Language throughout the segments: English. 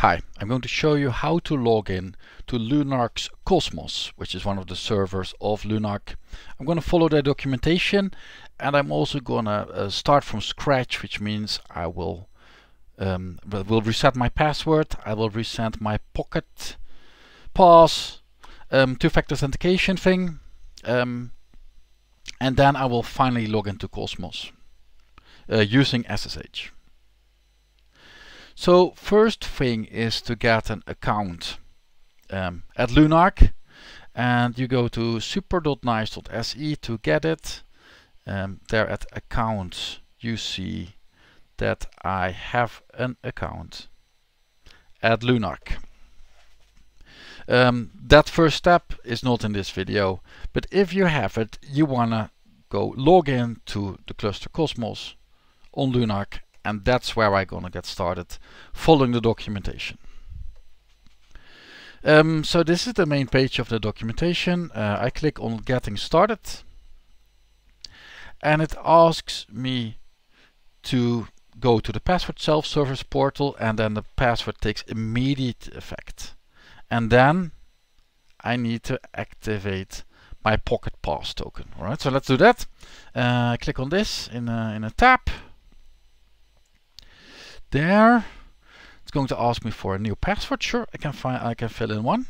Hi, I'm going to show you how to log in to LUNARC's Cosmos, which is one of the servers of LUNARC. I'm going to follow their documentation and I'm also going to uh, start from scratch, which means I will um, will reset my password, I will reset my pocket pass, um, two-factor authentication thing, um, and then I will finally log into Cosmos uh, using SSH. So first thing is to get an account um, at LUNARC and you go to supr.naiss.se to get it. Um, there at accounts you see that I have an account at LUNARC. Um, that first step is not in this video, but if you have it, you wanna go log in to the cluster Cosmos on LUNARC and that's where I'm gonna get started following the documentation. Um, so this is the main page of the documentation. Uh, I click on getting started and it asks me to go to the password self-service portal and then the password takes immediate effect. And then I need to activate my Pocket Pass token. Alright, so let's do that. Uh, click on this in a, in a tab there. It's going to ask me for a new password. Sure, I can find I can fill in one.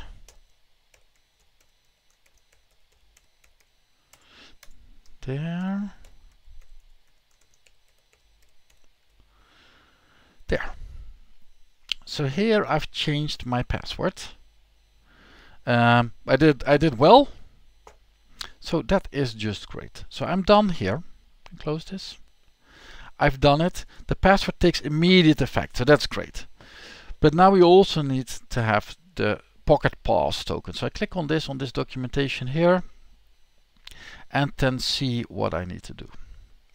There. There. So here I've changed my password. Um, I did I did well. So that is just great. So I'm done here. Close this. I've done it. The password takes immediate effect, so that's great. But now we also need to have the Pocket Pass token. So I click on this, on this documentation here, and then see what I need to do.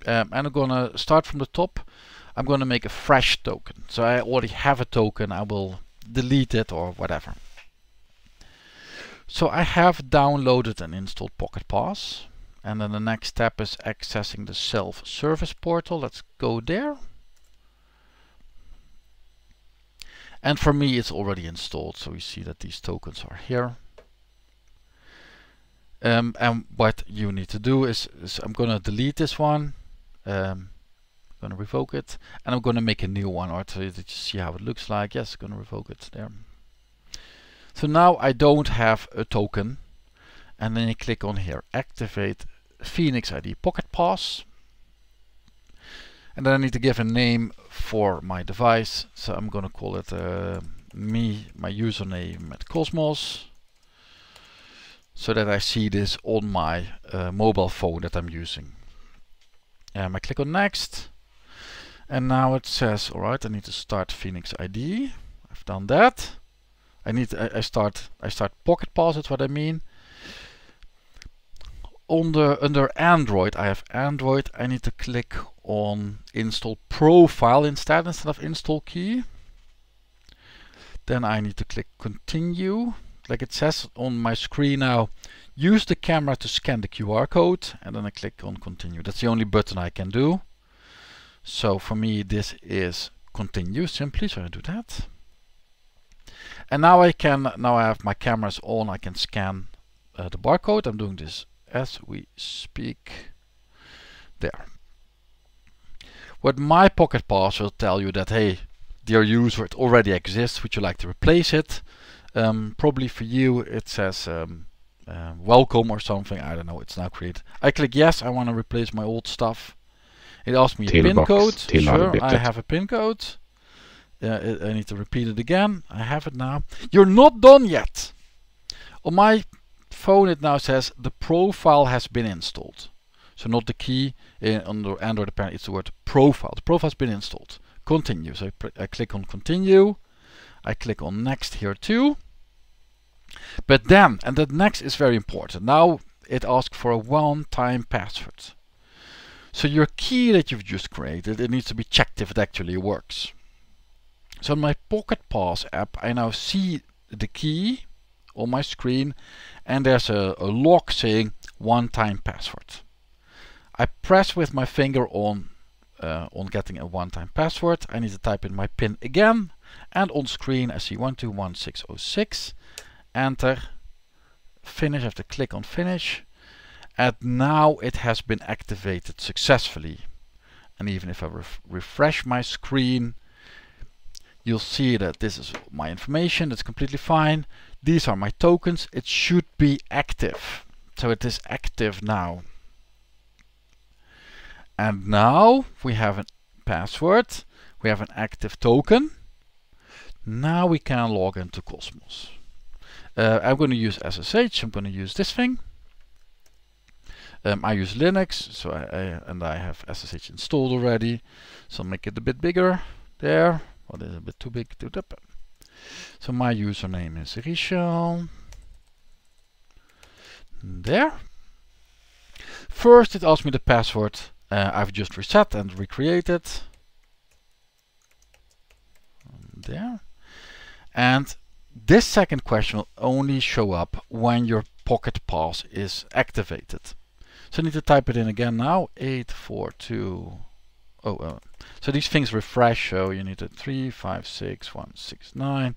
Um, and I'm gonna start from the top. I'm gonna make a fresh token. So I already have a token, I will delete it or whatever. So I have downloaded and installed Pocket Pass. And then the next step is accessing the self-service portal. Let's go there. And for me, it's already installed. So we see that these tokens are here. Um, and what you need to do is, is I'm going to delete this one. Um, I'm going to revoke it. And I'm going to make a new one or to, to see how it looks like. Yes, going to revoke it there. So now I don't have a token and then you click on here activate PhenixID Pocket Pass. And then I need to give a name for my device so I'm gonna call it uh, me my username at Cosmos so that I see this on my uh, mobile phone that I'm using. And I click on next and now it says alright I need to start PhenixID I've done that. I need to, I, I start I start Pocket Pass that's what I mean under under Android, I have Android, I need to click on install profile instead, instead of install key. Then I need to click continue. Like it says on my screen now, use the camera to scan the QR code and then I click on continue. That's the only button I can do. So for me this is continue simply, so I do that. And now I can, now I have my cameras on, I can scan uh, the barcode. I'm doing this as we speak. There. What my Pocket Pass will tell you that, hey, dear user, it already exists. Would you like to replace it? Um, probably for you, it says um, uh, welcome or something. I don't know. It's now created. I click yes. I want to replace my old stuff. It asks me a pin code. Sure, I have a pin code. Uh, I need to repeat it again. I have it now. You're not done yet. On my phone it now says the profile has been installed. So not the key eh, in, under Android apparently it's the word profile. The profile has been installed. Continue. So I, I click on continue. I click on next here too. But then, and that next is very important. Now it asks for a one-time password. So your key that you've just created, it needs to be checked if it actually works. So in my Pocket Pass app, I now see the key on my screen and there's a, a lock saying one time password. I press with my finger on uh, on getting a one time password. I need to type in my pin again And on screen I see 121606. Enter. Finish. I have to click on finish. And now it has been activated successfully. And even if I ref refresh my screen, you'll see that this is my information. That's completely fine. These are my tokens. It should be active. So it is active now. And now we have a password. We have an active token. Now we can log into Cosmos. Uh, I'm going to use SSH. I'm going to use this thing. Um, I use Linux, so I, I, and I have SSH installed already. So make it a bit bigger there. A bit too big to tip. So my username is Richel. There. First, it asks me the password. Uh, I've just reset and recreated. There. And this second question will only show up when your Pocket Pass is activated. So I need to type it in again now. 842. Oh, so these things refresh. So you need a 3, 5, 6, 1, 6, 9.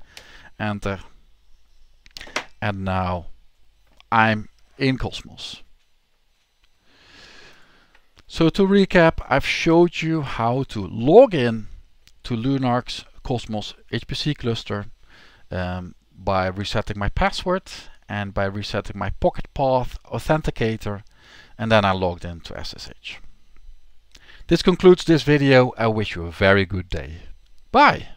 Enter. And now I'm in Cosmos. So to recap, I've showed you how to log in to LUNARC's Cosmos HPC cluster um, by resetting my password and by resetting my Pocket Pass authenticator and then I logged into SSH. This concludes this video. I wish you a very good day. Bye!